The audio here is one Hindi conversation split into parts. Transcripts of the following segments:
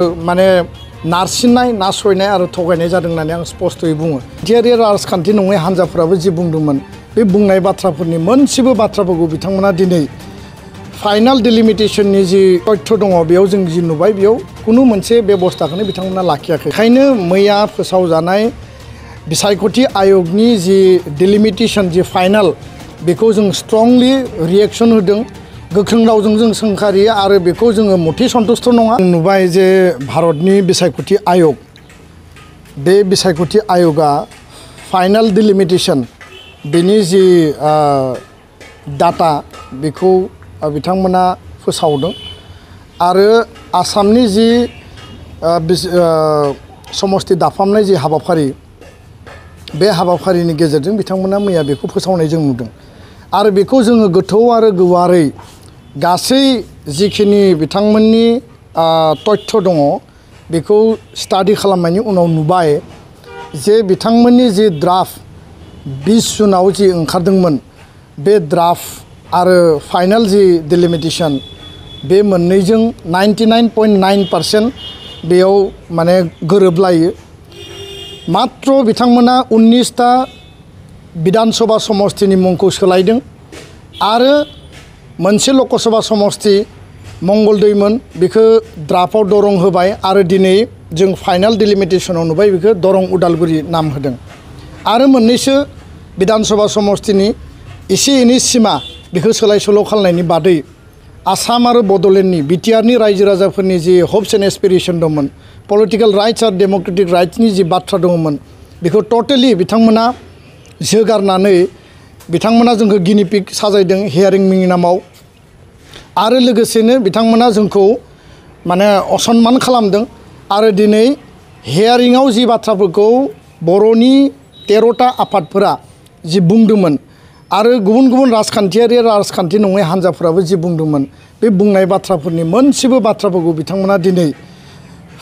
माने नारसिननाय, नासयनाय आरो थगायनाय जादों होननानै आं स्पस्तयै बुङो। थियारि राजखान्थि नङै हान्जाफोराबो जि बुंदोंमोन। बे बुंनाय बाथ्राफोरनि मोनसेबो बाथ्राफोरखौ बिथांमोना दिनै फाइनाल डिलिमिटेसननि जि तथ्य दङ, बेयाव जों जि नुबाय, बेयाव खुनु मोनसे बेबस्थाखौनो बिथांमोना लाखियाखै। ओंखायनो मैया फोसावजानाय बिसायख'थि आयगनि जि डिलिमिटेसन जि फाइनाल, बेखौ जों स्ट्रंलि रिएक्सन होदों। गोख्रों रावजों जों सोंखारियो आरो बेखौ जोङो मथि सन्तुष्ट नङा जों नुबाय जे भारतनि बिसायख'थि आयग बे बिसायख'थि आयगा फाइनाल डिलिमिटेसन बेनि जि डाटा बेखौ बिथांमोना फोसावदों आरो आसामनि जि ओ बिस- ओ समस्ति दाफामनाय जि हाबाफारि बे हाबाफारिनि गेजेरजों बिथांमोना मैया बेखौ फोसावनाय जों नुदों आरो बेखौ जोङो गोथौ आरो गोवारै गासै जिखिनि बिथांमोननि तथ्य दङ, बेखौ स्टाडि खालामनायनि उनाव नुबाय जे बिथांमोननि जि द्राफ्ट बिस जुनाव जि ओंखारदोंमोन, बे द्राफ्ट आरो फाइनाल जि डिलिमिटेसन बे मोननैजों ninety nine point nine percent बेयाव माने गोरोबलायो। मात्र बिथांमोना उननिसथा बिधान सभा समस्तिनि मुंखौ सोलायदों आरो मोनसे लकसभा समस्ति मंगलदैमोन बेखौ द्राफ्टआव दरं होबाय आरो दिनै जों फाइनाल डिलिमिटेसनाव नुबाय, बेखौ दरं उदालगुरि नाम होदों। आरो मोननैसो बिधान सभा समस्तिनि एसे एनै सिमा बेखौ सोलाय सोल' खालामनायनि बादै आसाम आरो बड'लेण्डनि बिटिआरनि रायजो राजाफोरनि जि हप्स एन्ड एसपिरेसन दंमोन, पलिटिकेल राइट्स आरो डेम'क्रेटिक राइट्सनि जि बाथ्रा दङमोन बेखौ टटेलि बिथांमोना जोगारनानै बिथांमोना जोंखौ गिनिपिक साजायदों हियारिंनि नामाव। आरो लोगोसेनो बिथांमोना जोंखौ माने असनमान खालामदों। आरो दिनै हियारिंआव जि बाथ्राफोरखौ बर'नि तेर'था आफादफोरा जि बुंदोंमोन आरो गुबुन गुबुन राजखान्थियारि राजखान्थि नङै हान्जाफोराबो जि बुंदोंमोन, बे बुंनाय बाथ्राफोरनि मोनसेबो बाथ्राफोरखौ बिथांमोना दिनै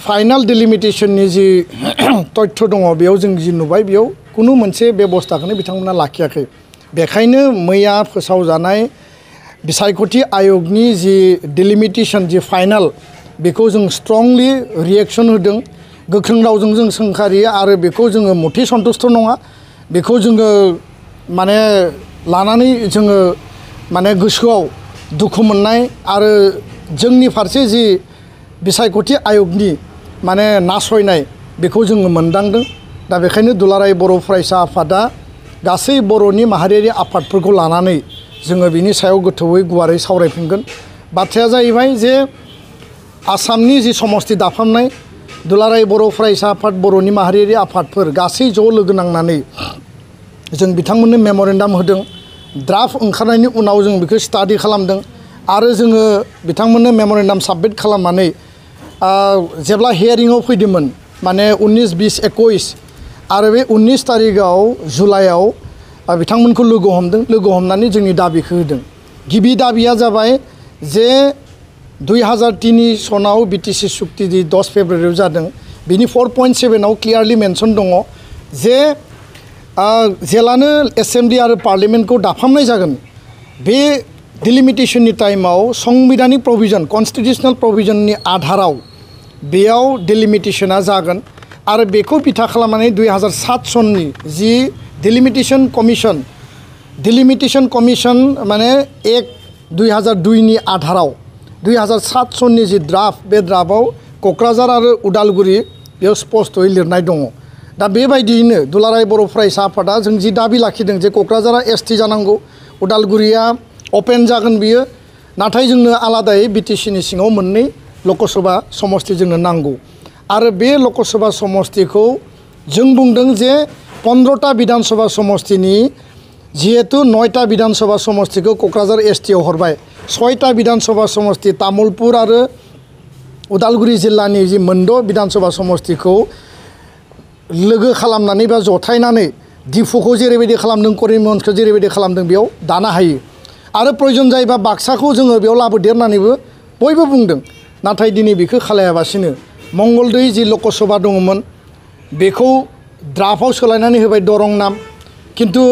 फाइनाल डिलिमिटेसननि जि तथ्य दङ बेयाव जों जि नुबाय बेयाव खुनु मोनसे बेबस्थाखौनो बिथांमोना लाखियाखै। बेखायनो मैया फोसावजानाय बिसायख'थि आयगनि जि डिलिमिटेसन जि फाइनाल, बेखौ जों स्ट्रंलि रिएक्सन होदों। गोख्रों रावजों जों सोंखारियो आरो बेखौ जोङो मथि सन्तुष्ट नङा। बेखौ जोङो माने लानानै जोङो माने गोसोआव दुखु मोननाय आरो जोंनि फारसे जि बिसायख'थि आयगनि माने नासयनाय, बेखौ जोङो मोनदांदों। दा बेखायनो दुलाराय बर' फरायसा आफादा गासै बर'नि माहारियारि आफादफोरखौ लानानै जोङो बिनि सायाव गोथौयै गुवारै सावरायफिनगोन। बाथ्राया जाहैबाय जे आसामनि जि समस्ति दाफामनाय दुलाराय बर' फरायसा आफाद बर'नि माहारियारि आफादफोर गासै ज' लोगो नांनानै जों बिथांमोननो मेम'रेन्डाम होदों। द्राफ्ट ओंखारनायनि उनाव जों बेखौ स्टाडि खालामदों आरो जोङो बिथांमोननो मेम'रेन्डाम साबमिट खालामनानै आ, जेब्ला हियारिंआव फैदोंमोन माने उननिस बिस एकइस आरो बे उननिस थारिखआव जुलाइआव बिथांमोनखौ लोगो हमदों। लोगो हमनानै जोंनि दाबिखौ होदों। गिबि दाबिया जाबाय जे दुइ हाजार तिनि सनाव बि सुक्ति जि दस फेब्रुवारियाव जादों। बिनि फर पइन्ट सेभेनाव क्लियारलि मेनसन दङ जे जेलानो एसेम्ब्लि आरो पार्लियामेन्टखौ दाफामनाय जागोन। बे डिलिमिटेसननि टाइमाव संबिधानिक प्रभिजन, कनस्टिटिउसनेल प्रभिजननि आधाराव बेयाव डिलिमिटेसना जागोन। आरो बेखौ बिथा खालामनानै दुइ हाजार सात सननि जि डिलिमिटेसन कमिसन डिलिमिटेसन कमिसन माने एक दुइ हाजार दुइनि आधाराव दुइ हाजार सात सननि जि द्राफ्ट बे द्राफ्टआव क'क्राझार आरो उदालगुरि बेयाव स्पस्तयै लिरनाय दङ। दा बेबायदियैनो दुलाराय बर' फरायसा जों जि दाबि लाखिदों जे क'क्राझारा एस टि जानांगौ, उदालगुरिया अपेन जागोन बियो, नाथाय जोंनो आलादायै बि टि सिनि सिङाव मोननै लकसभा समस्ति जोंनो नांगौ। आरो बे लकसभा समस्तिखौ जों बुंदों जे पन्द्र'था बिधान सभा समस्तिनि जिहेतु नयथा बिधान सभा समस्तिखौ क'क्राझार एस टिआव हरबाय सयथा बिधान सभा समस्ति तामुलपुर आरो उदालगुरि जिल्लानि जि मोनद' बिधान सभा समस्तिखौ लोगो खालामनानै बा जथायनानै दिफुखौ जेरैबायदि खालामदों करिमगन्जखौ जेरैबायदि खालामदों बेयाव दानो हायो आरो प्रयजन जायोबा बाक्साखौ जोङो बेयाव लाबोदेरनानैबो बयबो बुंदों नाथाय दिनै बेखौ खालायाबासिनो मंगलदै जि लकसभा दङमोन बेखौ द्राफ्टआव सोलायनानै होबाय दरं नाम खिन्थु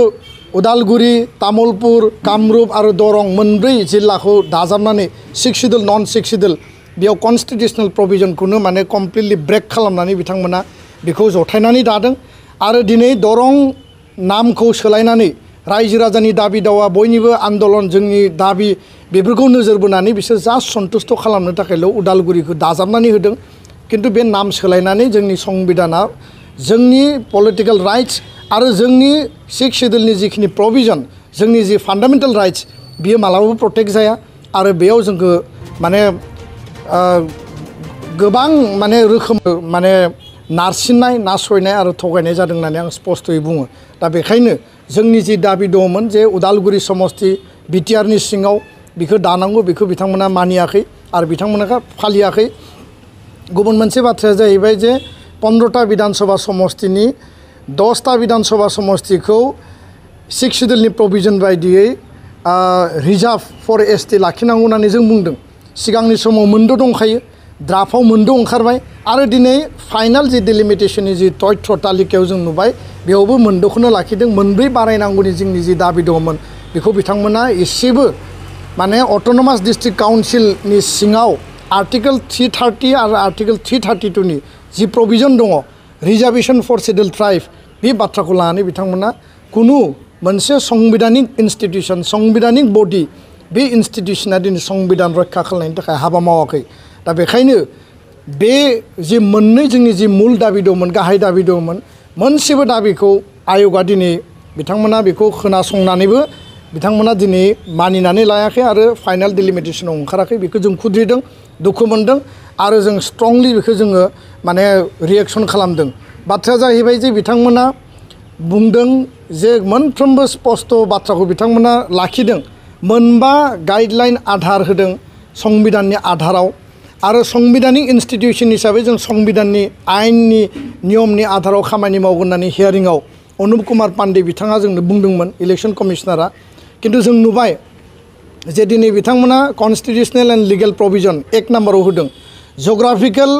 उदालगुरि तामुलपुर कामरुप आरो दरं मोनब्रै जिल्लाखौ दाजाबनानै six schedule non six schedule बेयाव कनस्टिटिउसनेल प्रभिजनखौनो माने कमप्लिटलि ब्रेक खालामनानै बिथांमोना बेखौ जथायनानै दादों आरो दिनै दरं नामखौ सोलायनानै रायजो राजानि दाबि दावा बयनिबो आन्दलन जोंनि दाबि बेफोरखौ नोजोर बोनानै बिसोर जास्ट सन्थुस्थ' खालामनो थाखायल' उदालगुरिखौ दाजाबनानै होदों खिन्थु बे नाम सोलायनानै जोंनि संबिधाना जोंनि पलिटिकेल राइट्स आरो जोंनि सिक्स सिडिउलनि जिखिनि प्रभिजन जोंनि जि फान्डामेन्टेल राइट्स बियो मालाबाबो प्रटेक्ट जाया आरो बेयाव जोंखौ माने गोबां माने रोखोम, माने नारसिननाय, नासयनाय आरो थगायनाय जादों होननानै आं स्पस्तयै बुङो। दा बेखायनो जोंनि जि दाबि दङमोन जे उदालगुरि समस्ति बिटिआरनि सिङाव बेखौ दानांगौ, बेखौ बिथांमोना मानियाखै आरो बिथांमोना फालियाखै। गुबुन मोनसे बाथ्राया जाहैबाय जे पन्द्रथा बिधानसभा समस्तिनि दसथा बिधानसभा समस्तिखौ सिक्स सिडिउलनि प्रभिजन बायदियै रिजार्भ फर एस टि लाखिनांगौ होननानै जों बुंदों। सिगांनि समाव मोनद' दंखायो द्राफ्टआव मोनद' ओंखारबाय, आरो दिनै फाइनाल जि डिलिमिटेसननि जि तथ्य तालिकायाव जों नुबाय, बेयावबो मोनद'खौनो लाखिदों। मोनब्रै बारायनांगौनि जोंनि जि दाबि दङमोन बेखौ बिथांमोना एसेबो माने अट'नमास डिस्ट्रिक्ट काउन्सिलनि सिङाव आर्टिकेल थ्रि थार्टि आरो आर्टिकेल थ्रि थार्टि टुनि जि प्रभिजन दङ रिजार्भेसन फर सिडिउल ट्राइब बे बाथ्राखौ लानानै बिथांमोना खुनु मोनसे संबिधानिक इन्स्टिटिउसन संबिधानिक बडि बे इन्स्टिटिउसना दिनै रैखा खालामनायनि थाखाय हाबा मावाखै दा बेखायनो बे जि मोननै जोंनि जि मुल दाबि दंमोन गाहाय दाबि दंमोन मोनसेबो दाबिखौ आयगा दिनै बिथांमोना बेखौ खोनासंनानैबो बिथांमोना दिनै मानिनानै लायाखै आरो फाइनाल बेखौ जों खुद्रिदों दुखु मोनदों आरो जों स्ट्रंलि बेखौ जोङो माने रिएक्सन खालामदों बाथ्राया जाहैबाय जे बिथांमोना बुंदों जे मोनफ्रोमबो स्पस्ट बाथ्राखौ बिथांमोना लाखिदों मोनबा गाइडलाइन आधार होदों संबिधाननि आधाराव आरो संबिधानिक इन्स्टिटिउसन हिसाबै जों संबिधाननि आयेननि नियमनि आधाराव खामानि मावगोन होननानै हियारिंआव अनुप कुमार पान्डे बिथाङा जोंनो बुंदोंमोन इलेक्सन कमिशनारा खिन्थु जों नुबाय जे दिनै बिथांमोना एन्ड लिगेल प्रभिजन एक नाम्बाराव होदों। जग्राफिकेल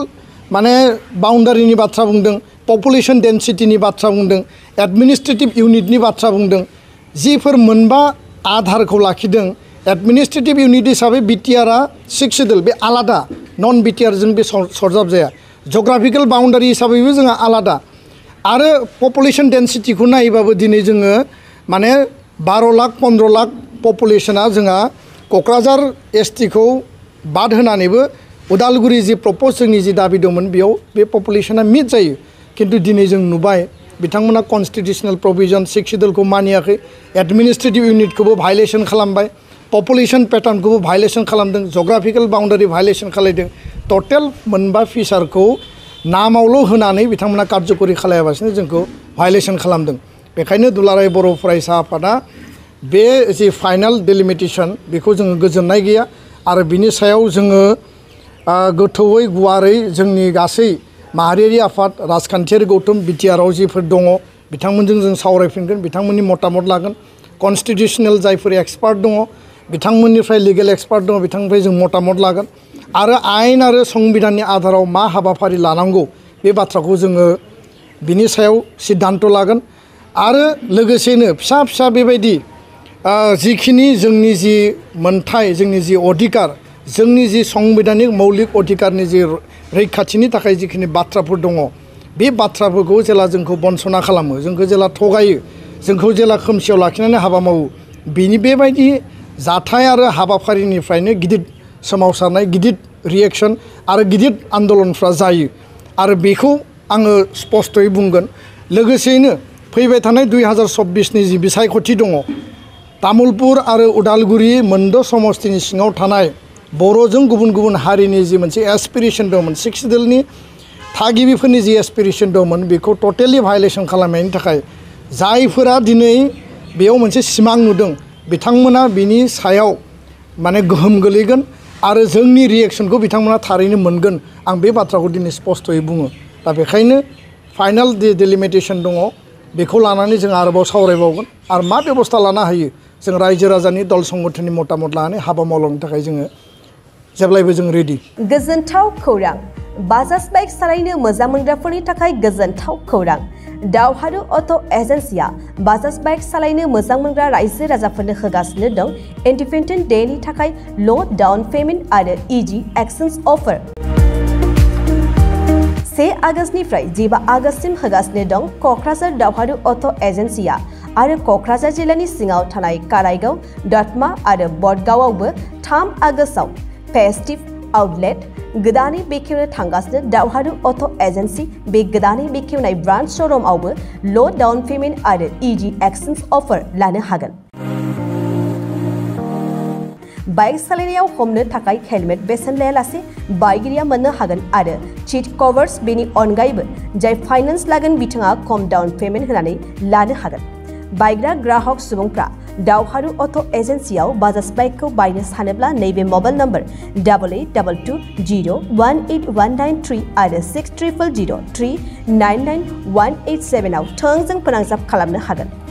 माने बाउन्डारिनि बाथ्रा बुंदों पपुलेसन डेन्सिटिनि बाथ्रा बुंदों एडमिनिस्ट्रेटिभ इउनिटनि बाथ्रा बुंदों। जिफोर मोनबा आधारखौ लाखिदों एडमिनिस्ट्रेटिभ इउनिट हिसाबै बिटिआरआ सिक्स सिडिउल बे आलादा नन बिटिआरजों बे सर- सरजाब जाया जग्राफिकेल बाउन्डारि हिसाबैबो जोंहा आलादा। आरो पपुलेसन डेन्सिटिखौ नायोबाबो दिनै जोङो माने बार' लाख, पन्द्र' लाख पपुलेसना जोंहा क'क्राझार एस टिखौ बाद होनानैबो उदालगुरि जि प्रपज जोंनि जि दाबि दंमोन बेयाव बे पपुलेसना मिट जायो। खिन्थु दिनै जों नुबाय बिथांमोना कनस्टिटिउसनेल प्रभिजन सिक्स सिडिउलखौ मानियाखै एडमिनिस्ट्रेटिभ इउनिटखौबो भायलेसन खालामबाय पपुलेसन पेटार्नखौबो भायलेसन खालामदों जग्राफिकेल बाउन्डारि भायलेसन खालायदों। टटेल मोनबा फिसारखौ नामावल' होनानै बिथांमोना कार्जकरि खालायाबासिनो जोंखौ भायलेसन खालामदों। दुलाराय बर' फरायसा आफादा बे जि फाइनाल डिलिमिटेसन बेखौ जोङो गोजोननाय गैया। आरो बिनि सायाव जोङो गोथौयै गुवारै जोंनि गासै माहारियारि आफाद, राजखान्थियारि गौथुम बिटिआरआव जिफोर दङ, बिथांमोनजों जों सावरायफिनगोन, बिथांमोननि मतामत लागोन। कनस्टिटिउसनेल जायफोर एक्सपार्ट दङ, बिथांमोननिफ्राय लिगेल एक्सपार्ट दङ, बिथांनिफ्राय जों मतामत लागोन। आरो आयेन आरो संबिधाननि आधाराव मा हाबाफारि लानांगौ, बे बाथ्राखौ जोङो बिनि सायाव सिद्धान्त लागोन। आरो लोगोसेनो फिसा फिसा बेबायदि जिखिनि जोंनि जि मोनथाय, जोंनि जि अधिकार, जोंनि जि संबिधानिक मौलिक अधिकारनि जि रैखाथिनि थाखाय जिखिनि बाथ्राफोर दङ, बे बाथ्राफोरखौ जेला जोंखौ बन्सना खालामो, जोंखौ जेला थगायो, जोंखौ जेला खोमसियाव लाखिनानै हाबा मावो, बिनि बेबायदि जाथाय आरो हाबाफारिनिफ्रायनो गिदिर सोमावसारनाय, गिदिर रिएक्सन आरो गिदिर आन्दलनफ्रा जायो। आरो बेखौ आङो स्पस्तयै बुंगोन। लोगोसेयैनो फैबाय थानाय दुइ हाजार सब्बिसनि जि बिसायख'थि दङ तामुलपुर आरो उदालगुरि मोनद' समस्तिनि सिङाव थानाय बर'जों गुबुन गुबुन हारिनि जि मोनसे एसपिरेसन दंमोन, सिक्स सिडिउलनि थागिबिफोरनि जि एसपिरेसन दंमोन, बेखौ टटेलि भायलेसन खालामनायनि थाखाय जायफोरा दिनै बेयाव मोनसे सिमां नुदों, बिथांमोना बिनि सायाव माने गोहोम गोलैगोन आरो जोंनि रिएक्सनखौ बिथांमोना थारैनो मोनगोन। आं बे बाथ्राखौ दिनै स्पस्तयै बुङो। दा बेखायनो फाइनाल डिलिमिटेसन दङ। बेखौ लानानै जों आरोबाव सावरायबावगोन। आरो मा बेबस्था लानो हायो? जों रायजो राजानि दल संगठननि मतामत लानानै हाबा मावलांनो थाखाय जोङो जेब्लायबो जों रेडि गोजोनथाव खौरां। बाजाज बाइक सालायनो मोजां मोनग्राफोरनि थाखाय गोजोनथाव खौरां। दावहारु अट' एजेन्सिया बाजाज बाइक सालायनो मोजां मोनग्रा रायजो राजाफोरनो होगासिनो दं। इन्डिपेन्डेन्ट डेनि थाखाय ल' डाउन पेमेन्ट आरो इजि एक्सचेन्ज अफार। से आगस्तनिफ्राय जिबा आगस्तसिम होगासिनो दं क'क्राझार दावहारु अट' एजेन्सिया आरो क'क्राझार जिल्लानि सिङाव थानाय काराइगाव दतमा आरो बडगावआवबो थाम आगस्टआव फेस्टिभ आउटलेट गोदानै बेखेवनो थांगासिनो दावहारु अट' एजेन्सि बे गोदानै बेखेवनाय ब्रान्च श'रुमावबो ल' डाउन पेमेन्ट आरो इजि एक्सचेन्ज अफार लानो हागोन बाइक सालायनायाव हमनो थाखाय हेलमेट बेसेन लायालासे बाइकगिरिया मोननो हागोन आरो चिट कभार्स बेनि अनगायैबो जाय फाइनान्स लागोन बिथाङा खम डाउन पेमेन्ट होनानै लानो हागोन बायग्रा ग्राहक सुबुंफ्रा दावहारु अट' एजेन्सियाव बाजाज बाइकखौ बायनो सानोब्ला नैबे mobile number double eight double two zero' one eight one nine three आरो six triple zero' three nine nine one eight सेभेनाव थोंजों फोनांजाब खालामनो हागोन